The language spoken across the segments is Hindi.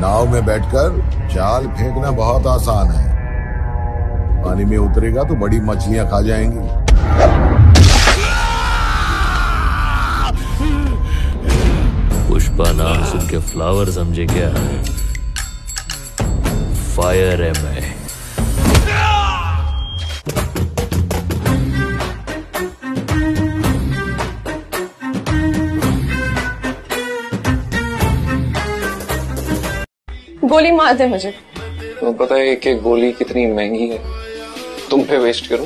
नाव में बैठकर जाल फेंकना बहुत आसान है। पानी में उतरेगा तो बड़ी मछलियाँ खा जाएँगी। पुष्पा नाम सुन के फ्लावर समझे क्या? फायर है मैं। गोली मार दे मुझे। तो पता है कि गोली कितनी महँगी है। तुम पे वेस्ट करो।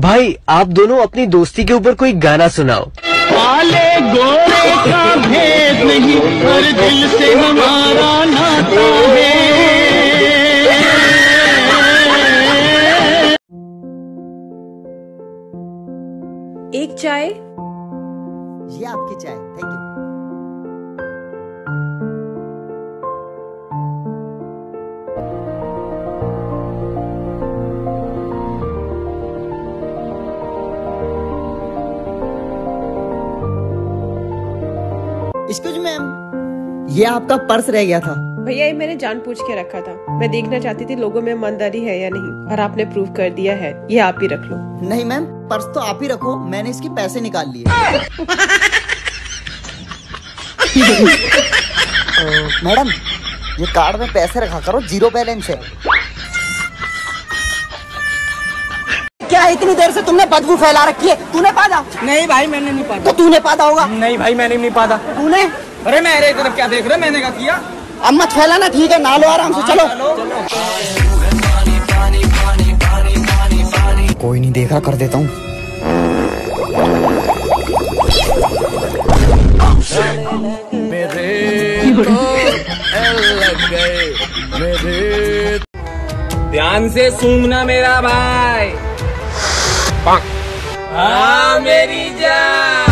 भाई आप दोनों अपनी दोस्ती के ऊपर कोई गाना सुनाओ। काले गोरे का भेद नहीं हर दिल से हमारा नाता है। एक चाय? ये आपकी चाय थैंक यू एक्सक्यूज मैम, ये आपका पर्स रह गया था। भैया ये मैंने जान पूछ के रखा था। मैं देखना चाहती थी लोगों में ईमानदारी है या नहीं और आपने प्रूव कर दिया है। ये आप ही रख लो। नहीं मैम पर्स तो आप ही रखो। मैंने इसके पैसे निकाल लिए। तो, मैडम ये कार्ड में पैसे रखा करो ज़ीरो बैलेंस है। क्या इतनी देर से तुमने बदबू फैला रखी है? तूने पादा? नहीं भाई मैंने नहीं पाता तो तूने पादा होगा। नहीं भाई मैंने नहीं पाता तूने? अरे मेरे तरफ़ क्या देख रहे मैंने क्या किया? अब मत फैलाना ठीक है नालो आराम से चलो। कोई नहीं देख रहा कर देता हूँ। ध्यान से सुनना मेरा भाई। हाँ मेरी जान।